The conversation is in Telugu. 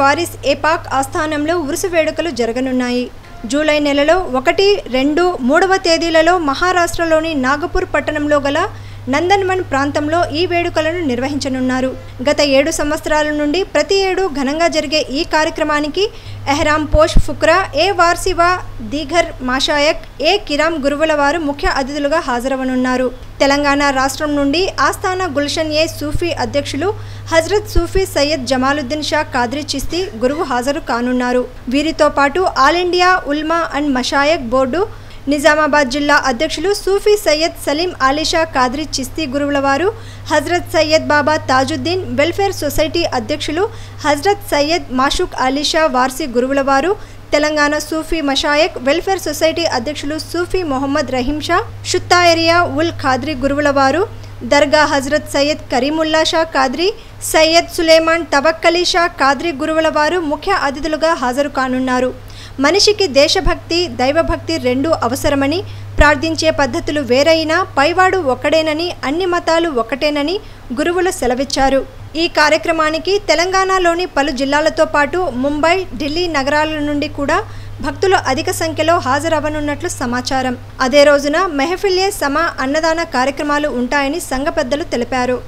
వారిస్ ఏపాక్ ఆస్థానంలో ఉరుసు వేడుకలు జరగనున్నాయి. జూలై నెలలో ఒకటి రెండు మూడవ తేదీలలో మహారాష్ట్రలోని నాగపూర్ పట్టణంలో గల నందన్వన్ ప్రాంతంలో ఈ వేడుకలను నిర్వహించనున్నారు. గత ఏడు సంవత్సరాల నుండి ప్రతి ఏడు ఘనంగా జరిగే ఈ కార్యక్రమానికి ఎహ్రామ్ పోష్ ఫుక్రా ఏ వార్సివా దీఘర్ మాషాయక్ ఏ కిరామ్ గురువుల వారు ముఖ్య అతిథులుగా హాజరవనున్నారు. తెలంగాణ రాష్ట్రం నుండి ఆస్థాన గుల్షన్ ఏ సూఫీ అధ్యక్షులు హజరత్ సూఫీ సయ్యద్ జమాలుద్దీన్ షా కాద్రి చిస్తీ గురువు హాజరు కానున్నారు. వీరితో పాటు all India Ulama and Mashaik board Nizamabad జిల్లా అధ్యక్షులు సూఫీ సయ్యద్ సలీం ఆలీషా కాద్రి చిస్తీ గురువుల వారు హజ్రత్ సయ్యద్ బాబా తాజుద్దీన్ వెల్ఫేర్ సొసైటీ అధ్యక్షులు హజ్రత్ సయ్యద్ మాషుక్ ఆలీషా వార్సీ గురువుల వారు తెలంగాణ సూఫీ మషాయక్ వెల్ఫేర్ సొసైటీ అధ్యక్షులు సూఫీ మొహమ్మద్ రహీం షా షుత్తాయరియా ఉల్ ఖాద్రి గురువుల వారు దర్గా హజరత్ సయ్యద్ కరీముల్లా షా కాద్రి సయ్యద్ సులేమాన్ తవక్కలీ షా కాద్రి గురువుల వారు ముఖ్య అతిథులుగా హాజరు కానున్నారు మనిషికి దేశభక్తి దైవభక్తి రెండూ అవసరమని ప్రార్థించే పద్ధతులు వేరైనా పైవాడు ఒక్కడేనని అన్ని మతాలు ఒకటేనని గురువులు సెలవిచ్చారు. ఈ కార్యక్రమానికి తెలంగాణలోని పలు జిల్లాలతో పాటు ముంబై ఢిల్లీ నగరాల నుండి కూడా భక్తులు అధిక సంఖ్యలో హాజరవ్వనున్నట్లు సమాచారం. అదే రోజున మెహఫిల్యే సమా అన్నదాన కార్యక్రమాలు ఉంటాయని సంఘ పెద్దలు తెలిపారు.